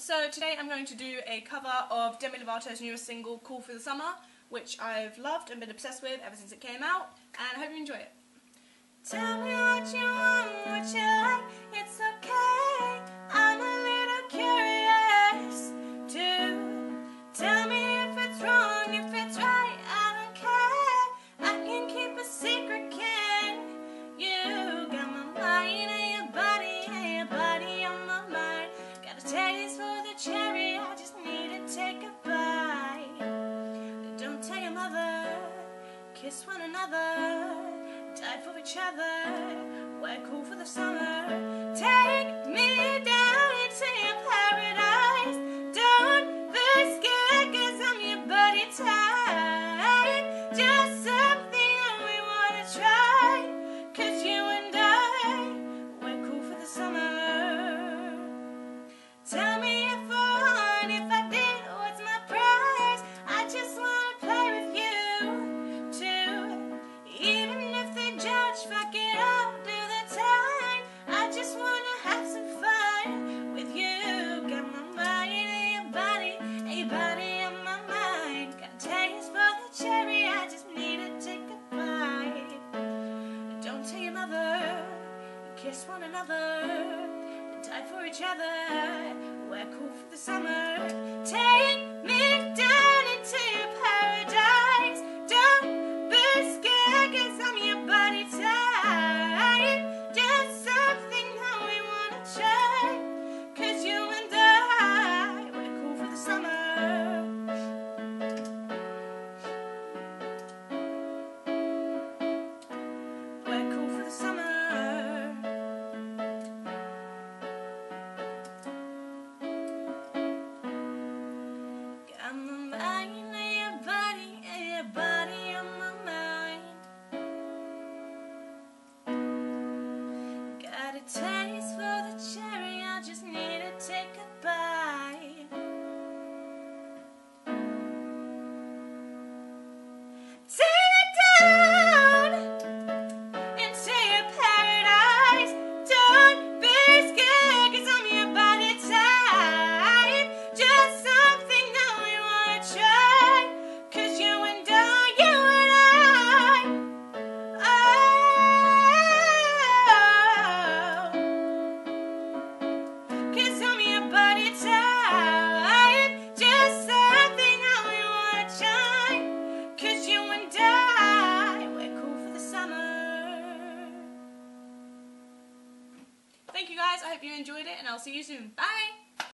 so today I'm going to do a cover of Demi Lovato's newest single, Cool for the Summer, which I've loved and been obsessed with ever since it came out, and I hope you enjoy it. Tell me what you want, what you like, it's okay. For the cherry, I just need to take a bite. Don't tell your mother, kiss one another die for each other. We're cool for the summer. Tell me if I won, if I did, what's my prize? I just wanna play with you too. Even if they judge, fuck it, I'll do the time. I just wanna have some fun with you. Got my mind and your body, your body on my mind. Got a taste for the cherry, I just need to take a bite. Don't tell your mother, kiss one another, for each other. We're cool for the summer. Take Got my mind and your body, and your body on my mind. Got a guys, I hope you enjoyed it, and I'll see you soon. Bye!